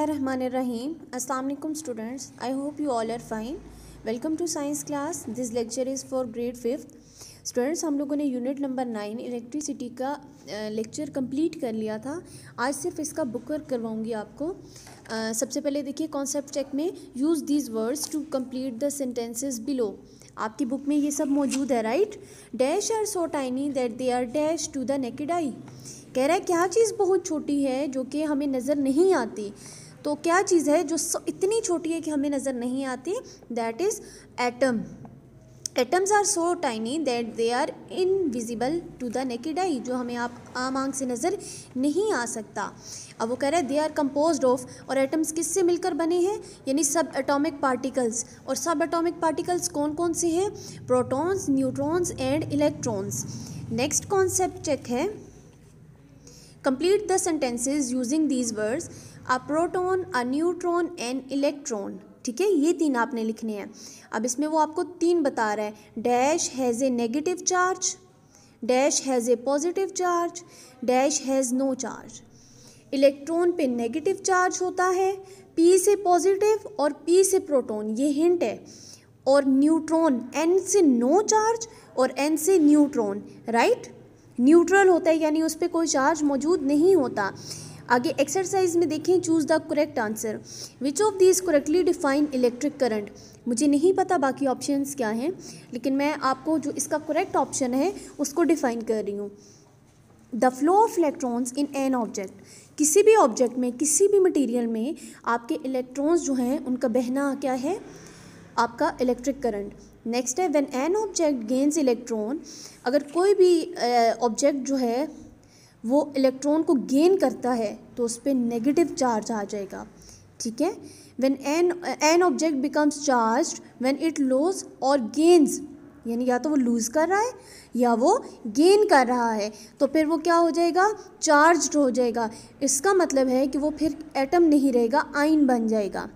Assalamu alaikum students. I hope you all are fine. Welcome to science class. This lecture is for grade fifth students हम लोगों ने unit number nine electricity का lecture complete कर लिया था। आज सिर्फ़ इसका बुक वर्क करवाऊँगी आपको। uh, सबसे पहले देखिए कॉन्सेप्ट चेक में use these words to complete the sentences below आपकी बुक में ये सब मौजूद है right dash are so tiny that they are dash to the naked eye कह रहा है क्या चीज़ बहुत छोटी है जो कि हमें नज़र नहीं आती? तो क्या चीज़ है जो इतनी छोटी है कि हमें नज़र नहीं आती? That is atom atoms are so tiny that they are invisible to the naked eye जो हमें आप, आम आँख से नज़र नहीं आ सकता। अब वो कह रहा है दे आर कंपोज ऑफ़ और एटम्स किससे मिलकर बने हैं? यानी सब एटॉमिक पार्टिकल्स और सब एटॉमिक पार्टिकल्स कौन कौन से हैं? Protons neutrons and electrons next concept check है। Complete the sentences using these words a proton, a neutron and electron. ठीक है? ये तीन आपने लिखने हैं। अब इसमें वो आपको तीन बता रहा है। Dash has a negative charge dash has a positive charge dash has no charge electron पे नेगेटिव चार्ज होता है पी से पॉजिटिव और पी से प्रोटॉन ये हिंट है। और न्यूट्रॉन एन से नो चार्ज और एन से न्यूट्रॉन राइट न्यूट्रल होता है, यानी उस पर कोई चार्ज मौजूद नहीं होता। आगे एक्सरसाइज में देखें choose the correct answer which of this correctly define electric current मुझे नहीं पता बाकी ऑप्शंस क्या हैं, लेकिन मैं आपको जो इसका करेक्ट ऑप्शन है, उसको डिफाइन कर रही हूँ। The flow of electrons in an object किसी भी ऑब्जेक्ट में, किसी भी मटेरियल में आपके इलेक्ट्रॉन्स जो हैं, उनका बहना क्या है? आपका इलेक्ट्रिक करंट नेक्स्ट है when an object gains electron अगर कोई भी ऑब्जेक्ट जो है, वो इलेक्ट्रॉन को गेन करता है तो उस पर नेगेटिव चार्ज आ जाएगा। ठीक है? When an an object becomes charge when it lose और गेन्स यानी या तो वो लूज़ कर रहा है, या वो गेन कर रहा है तो फिर वो क्या हो जाएगा? चार्ज हो जाएगा। इसका मतलब है कि वो फिर एटम नहीं रहेगा आइन बन जाएगा।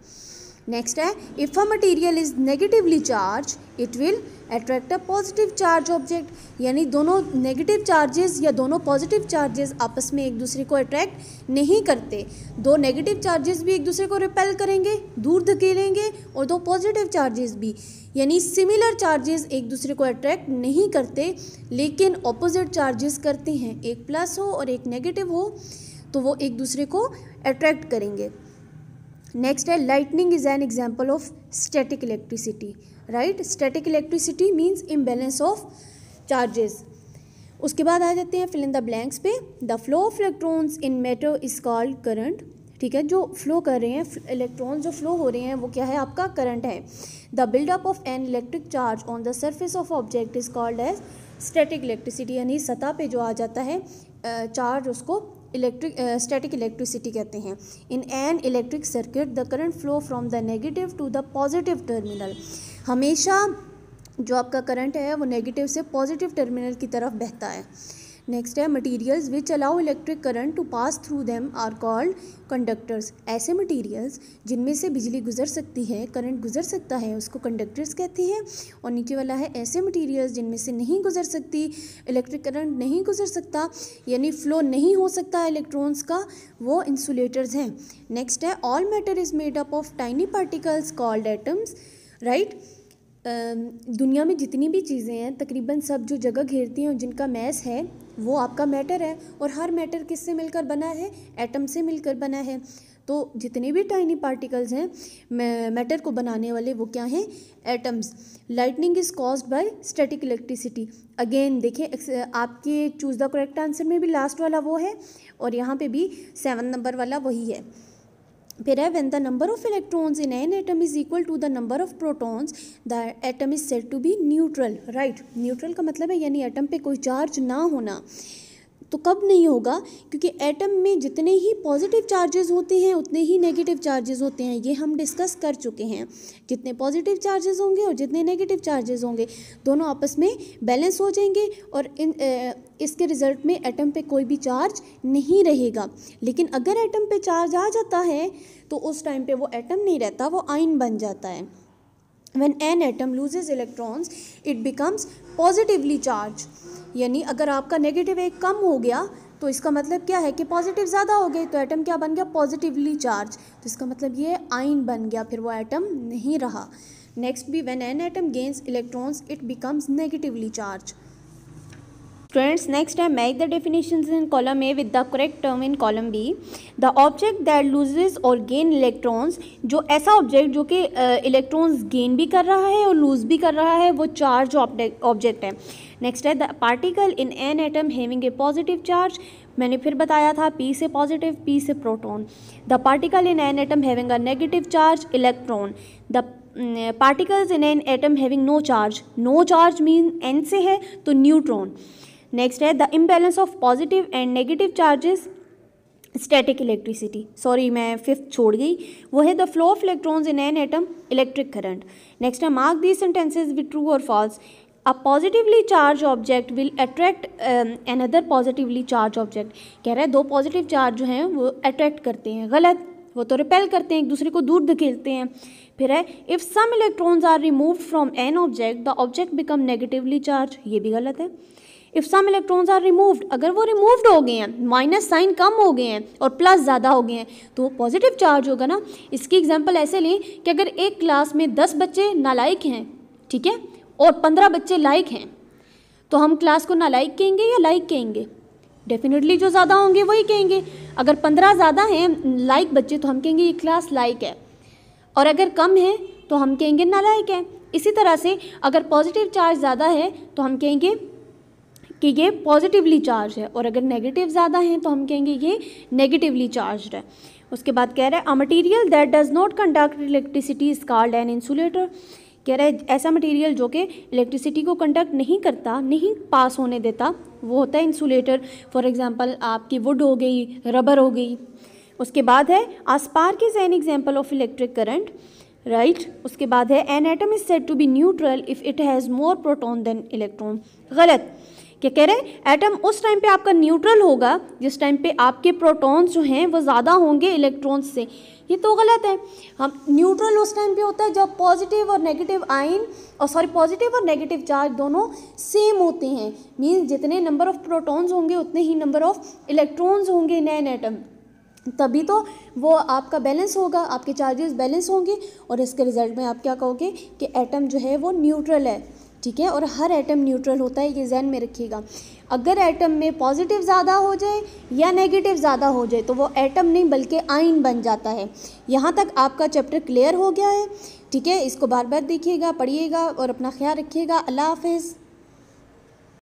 नेक्स्ट है if a material is negatively charge it will attract a positive charge object यानी दोनों नेगेटिव चार्जेस या दोनों पॉजिटिव चार्जेस आपस में एक दूसरे को अट्रैक्ट नहीं करते। दो नेगेटिव चार्जेस भी एक दूसरे को रिपेल करेंगे, दूर धकेलेंगे, और दो पॉजिटिव चार्जेस भी। यानी सिमिलर चार्जेस एक दूसरे को अट्रैक्ट नहीं करते, लेकिन ऑपोजिट चार्जेस करते हैं। एक प्लस हो और एक नेगेटिव हो तो वो एक दूसरे को अट्रैक्ट करेंगे। नेक्स्ट है lightning is an example of static electricity right static electricity means imbalance of charges उसके बाद आ जाते हैं फिल इन द ब्लैंक्स पे. The flow of electrons in matter is called current ठीक है? जो फ्लो कर रहे हैं इलेक्ट्रॉन जो फ्लो हो रहे हैं, वो क्या है? आपका करंट है. The buildup of an electric charge on the surface of object is called as static electricity यानी सतह पे जो आ जाता है चार्ज उसको इलेक्ट्रिक स्टैटिक इलेक्ट्रिसिटी कहते हैं। In an electric circuit the current flow from the negative to the positive terminal हमेशा जो आपका करंट है, वो नेगेटिव से पॉजिटिव टर्मिनल की तरफ़ बहता है। नेक्स्ट है materials which allow electric current to pass through them are called conductors ऐसे मटीरियल्स जिनमें से बिजली गुजर सकती है करंट गुजर सकता है, उसको कंडक्टर्स कहते हैं। और नीचे वाला है, ऐसे मटीरियल्स जिनमें से नहीं गुजर सकती इलेक्ट्रिक करंट नहीं गुजर सकता, यानी फ्लो नहीं हो सकता इलेक्ट्रॉन्स का, वो इंसुलेटर्स हैं। नेक्स्ट है all matter is made up of tiny particles called atoms right दुनिया में जितनी भी चीज़ें हैं, तकरीबन सब जो जगह घेरती हैं जिनका मैस है वो आपका मैटर है और हर मैटर किससे मिलकर बना है? एटम से मिलकर बना है। तो जितने भी टाइनी पार्टिकल्स हैं मैटर को बनाने वाले वो क्या हैं? Atoms lightning is caused by static electricity again देखें आपके चूज़ द करेक्ट आंसर में भी लास्ट वाला वो है और यहाँ पे भी सेवन नंबर वाला वही है। फिर है when the number of electrons in an atom is equal to the number of protons the atom is set to be neutral right neutral का मतलब है, यानी एटम पे कोई चार्ज ना होना। तो कब नहीं होगा? क्योंकि एटम में जितने ही पॉजिटिव चार्जेस होते हैं उतने ही नेगेटिव चार्जेस होते हैं। ये हम डिस्कस कर चुके हैं। जितने पॉजिटिव चार्जेस होंगे और जितने नेगेटिव चार्जेस होंगे दोनों आपस में बैलेंस हो जाएँगे और इन ए, इसके रिज़ल्ट में एटम पे कोई भी चार्ज नहीं रहेगा। लेकिन अगर एटम पे चार्ज आ जाता है तो उस टाइम पे वो एटम नहीं रहता वो आइन बन जाता है। When an atom loses electrons it becomes positively charge यानी अगर आपका नेगेटिव एक कम हो गया तो इसका मतलब क्या है कि पॉजिटिव ज़्यादा हो गए तो एटम क्या बन गया? पॉजिटिवली चार्ज तो इसका मतलब ये आइन बन गया, फिर वो एटम नहीं रहा. नेक्स्ट भी when an atom gains electrons it becomes negatively charge Students, next I make the definitions in column A with the correct term in column B. The object that loses or gain electrons जो ऐसा object जो कि electrons gain भी कर रहा है और loose भी कर रहा है वो चार्ज ऑब्जेक्ट है। नेक्स्ट है the particle in an atom having a positive charge मैंने फिर बताया था पी से पॉजिटिव पी से proton the particle in an atom having a negative charge electron the particles in an atom having no charge no charge mean N से है तो neutron next है the imbalance of positive and negative charges static electricity sorry मैं fifth छोड़ गई। वो है the flow of electrons in an atom electric current next है mark the sentences with true और false a positively charge object will attract another positively charge object कह रहा है, दो पॉजिटिव चार्ज जो हैं, वो अट्रैक्ट करते हैं। गलत। वो तो रिपेल करते हैं, एक दूसरे को दूर धकेलते हैं। फिर है if some electrons are remove from an object the object become negatively charge ये भी गलत है। If some electrons are removed अगर वो रिमूव्ड हो गए हैं माइनस साइन कम हो गए हैं और प्लस ज़्यादा हो गए हैं तो वो पॉजिटिव चार्ज होगा ना? इसकी एग्जांपल ऐसे लें कि अगर एक क्लास में दस बच्चे नालायक हैं, ठीक है? और पंद्रह बच्चे लाइक हैं तो हम क्लास को नालायक कहेंगे या लाइक कहेंगे? डेफिनेटली जो ज़्यादा होंगे वही कहेंगे। अगर पंद्रह ज़्यादा हैं लाइक बच्चे तो हम कहेंगे ये क्लास लाइक है। और अगर कम है तो हम कहेंगे नालायक है। इसी तरह से अगर पॉजिटिव चार्ज ज़्यादा है तो हम कहेंगे कि ये पॉजिटिवली चार्ज है। और अगर नेगेटिव ज़्यादा हैं तो हम कहेंगे ये नेगेटिवली चार्ज है। उसके बाद कह रहा है a material that does not conduct electricity is called an insulator कह रहा है, ऐसा मटेरियल जो कि इलेक्ट्रिसिटी को कंडक्ट नहीं करता, नहीं पास होने देता, वो होता है इंसुलेटर फॉर एग्जांपल आपकी वुड हो गई रबर हो गई। उसके बाद है आसपार is an example of electric current right उसके बाद है an atom is set to be neutral if it has more proton than electron गलत। क्या कह रहे हैं? एटम उस टाइम पे आपका न्यूट्रल होगा, जिस टाइम पे आपके प्रोटॉन्स जो हैं, वो ज़्यादा होंगे इलेक्ट्रॉन्स से। ये तो गलत है। हम न्यूट्रल उस टाइम पे होता है जब पॉजिटिव और नेगेटिव आइन और सॉरी पॉजिटिव और नेगेटिव चार्ज दोनों सेम होते हैं। मीन्स जितने नंबर ऑफ़ प्रोटॉन्स होंगे, उतने ही नंबर ऑफ़ इलेक्ट्रॉन्स होंगे नैन एटम तभी तो वो आपका बैलेंस होगा, आपके चार्जेस बैलेंस होंगे, और इसके रिज़ल्ट में आप क्या कहोगे कि एटम जो है वो न्यूट्रल है। ठीक है, और हर एटम न्यूट्रल होता है, ये जहन में रखिएगा। अगर एटम में पॉजिटिव ज़्यादा हो जाए या नेगेटिव ज़्यादा हो जाए तो वो एटम नहीं, बल्कि आइन बन जाता है। यहाँ तक आपका चैप्टर क्लियर हो गया है। ठीक है, इसको बार बार देखिएगा, पढ़िएगा, और अपना ख्याल रखिएगा। अल्लाह हाफिज़।